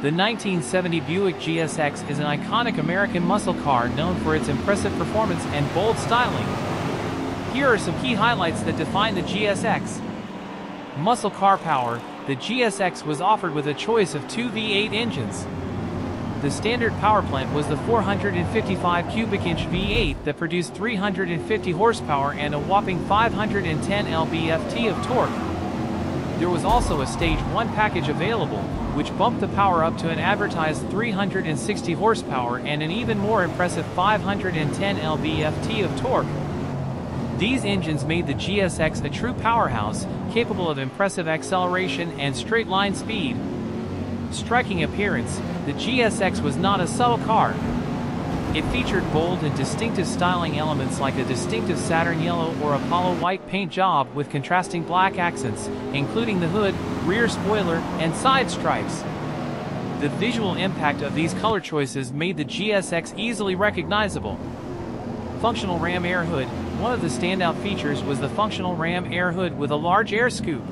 The 1970 Buick GSX is an iconic American muscle car known for its impressive performance and bold styling. Here are some key highlights that define the GSX. Muscle car power, the GSX was offered with a choice of two V8 engines. The standard power plant was the 455 cubic inch V8 that produced 350 horsepower and a whopping 510 lb-ft of torque. There was also a Stage 1 package available, which bumped the power up to an advertised 360 horsepower and an even more impressive 510 lb-ft of torque. These engines made the GSX a true powerhouse, capable of impressive acceleration and straight-line speed. Striking appearance, the GSX was not a subtle car. It featured bold and distinctive styling elements like a distinctive Saturn yellow or Apollo white paint job with contrasting black accents, including the hood, rear spoiler, and side stripes. The visual impact of these color choices made the GSX easily recognizable. Functional ram air hood, one of the standout features was the functional ram air hood with a large air scoop.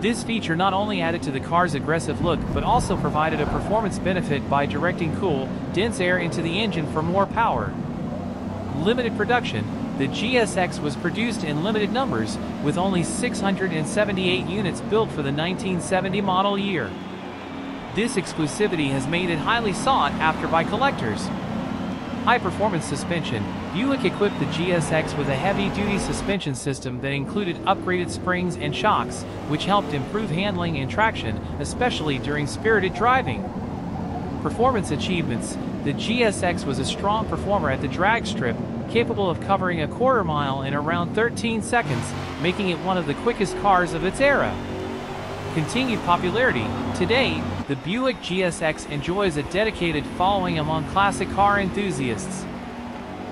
This feature not only added to the car's aggressive look but also provided a performance benefit by directing cool, dense air into the engine for more power. Limited production, the GSX was produced in limited numbers, with only 678 units built for the 1970 model year. This exclusivity has made it highly sought after by collectors. High-performance suspension, Buick equipped the GSX with a heavy-duty suspension system that included upgraded springs and shocks, which helped improve handling and traction, especially during spirited driving. Performance achievements, the GSX was a strong performer at the drag strip, capable of covering a quarter mile in around 13 seconds, making it one of the quickest cars of its era. Continued popularity, today, the Buick GSX enjoys a dedicated following among classic car enthusiasts.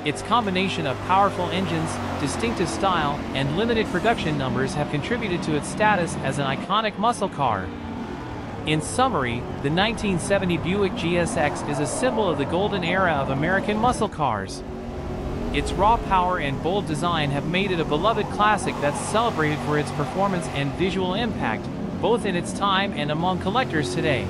Its combination of powerful engines, distinctive style, and limited production numbers have contributed to its status as an iconic muscle car. In summary, the 1970 Buick GSX is a symbol of the golden era of American muscle cars. Its raw power and bold design have made it a beloved classic that's celebrated for its performance and visual impact, both in its time and among collectors today.